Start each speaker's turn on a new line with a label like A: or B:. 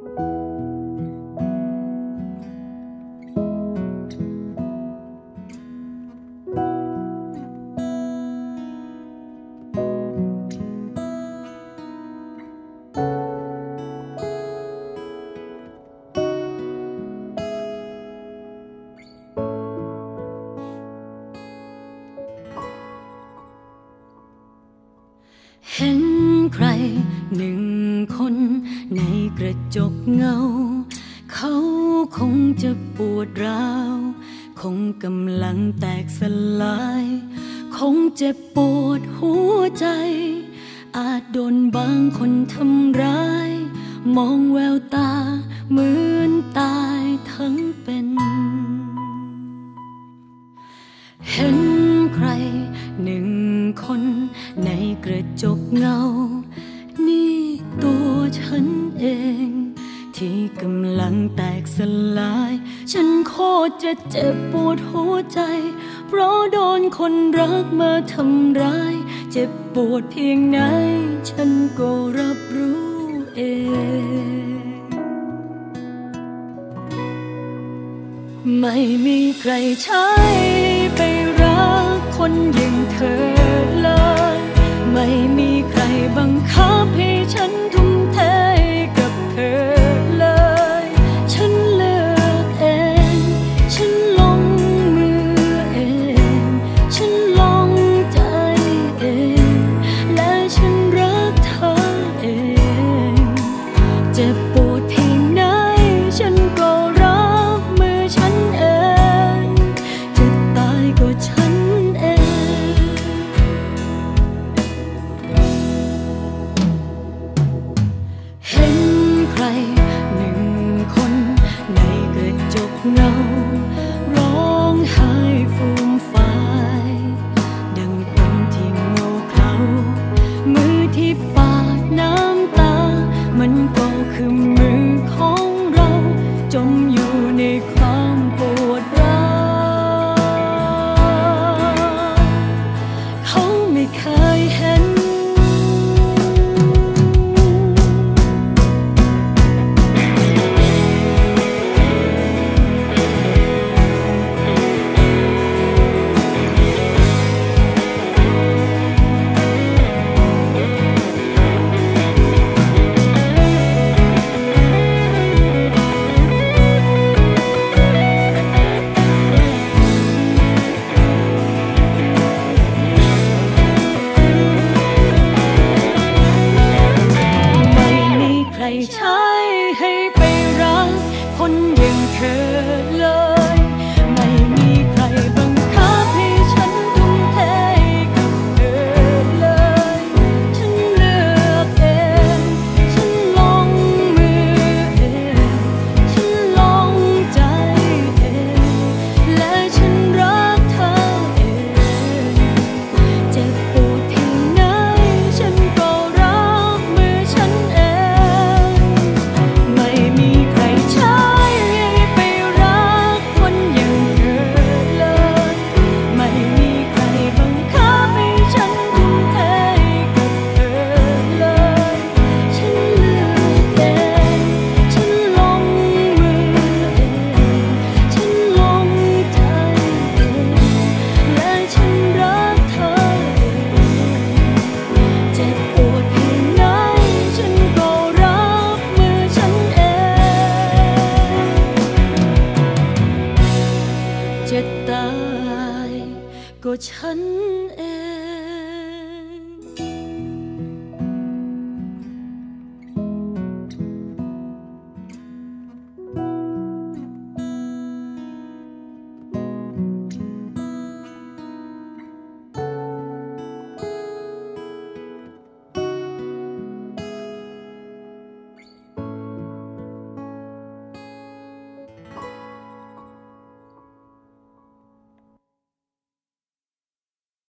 A: เห็นใครหนึ่งคน ในกระจกเงา เขาคงจะปวดร้าว คงกำลังแตกสลาย คงเจ็บปวดหัวใจ อาจโดนบางคนทำร้าย มองแววตาเหมือนตายทั้งเป็น เห็นใครหนึ่งคนในกระจกเงา กำลังแตกสลาย ฉันโคตรจะเจ็บปวดหัวใจ เพราะโดนคนรักมาทำร้าย เจ็บปวดเพียงไหน ฉันก็รับรู้เองไม่มีใครใช้ไปรักคนอย่างเธอเลย ไม่มีใครบังคับให้ฉัน ที่ปาดน้ำตา มันก็คือ ចិត្តតើក៏ฉันเอง